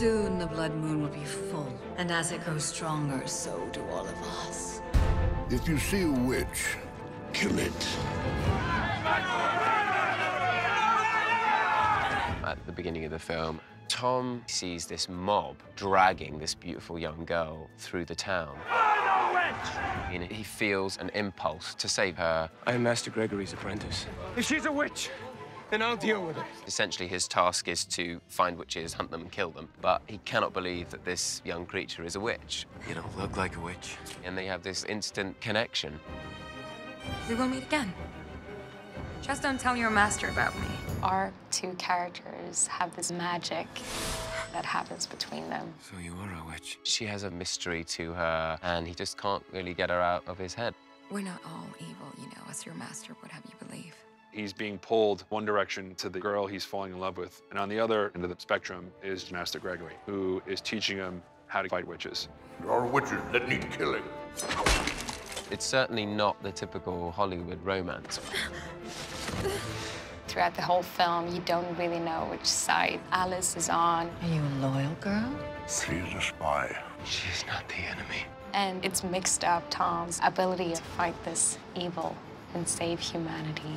Soon the blood moon will be full, and as it grows stronger, so do all of us. If you see a witch, kill it. At the beginning of the film, Tom sees this mob dragging this beautiful young girl through the town. And he feels an impulse to save her. I am Master Gregory's apprentice. If she's a witch, then I'll deal with it. Essentially, his task is to find witches, hunt them, and kill them. But he cannot believe that this young creature is a witch. You don't look like a witch. And they have this instant connection. We will meet again. Just don't tell your master about me. Our two characters have this magic that happens between them. So you are a witch. She has a mystery to her, and he just can't really get her out of his head. We're not all evil, you know, as your master would have you believe. He's being pulled one direction to the girl he's falling in love with, and on the other end of the spectrum is Master Gregory, who is teaching him how to fight witches. There are witches that need killing. It's certainly not the typical Hollywood romance. Throughout the whole film, you don't really know which side Alice is on. Are you a loyal girl? She's a spy. She's not the enemy. And it's mixed up Tom's ability to fight this evil and save humanity.